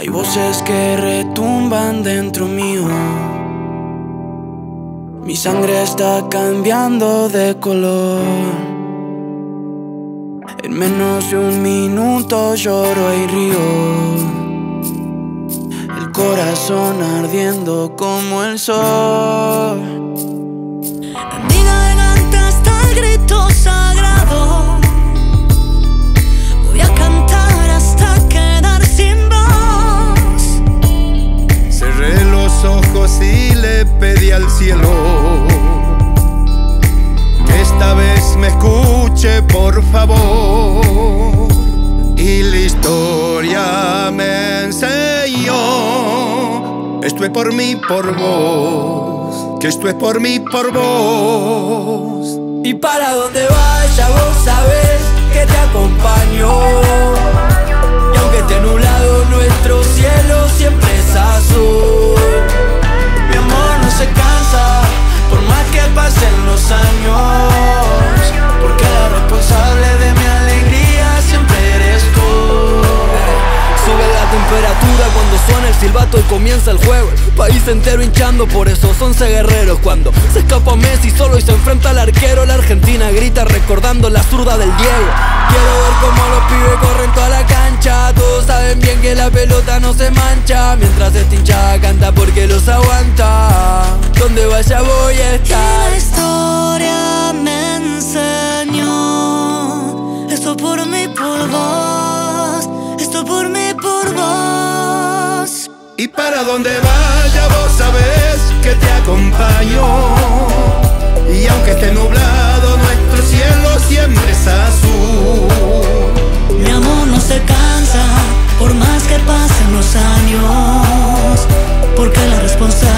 Hay voces que retumban dentro mío. Mi sangre está cambiando de color. En menos de un minuto lloro y río. El corazón ardiendo como el sol. Me escuche, por favor. Y la historia me enseñó. Esto es por mí, por vos. Que esto es por mí, por vos. Y para donde vaya, vos sabés que te acompaño. Silbato y comienza el juego. El país entero hinchando por esos 11 guerreros. Cuando se escapa Messi solo y se enfrenta al arquero, la Argentina grita recordando la zurda del Diego. Quiero ver cómo los pibes corren toda la cancha. Todos saben bien que la pelota no se mancha. Mientras esta hinchada canta porque los aguanta. Donde vaya voy a estar. Para donde vaya vos sabés que te acompaño. Y aunque esté nublado, nuestro cielo siempre es azul. Mi amor no se cansa, por más que pasen los años, porque la responsabilidad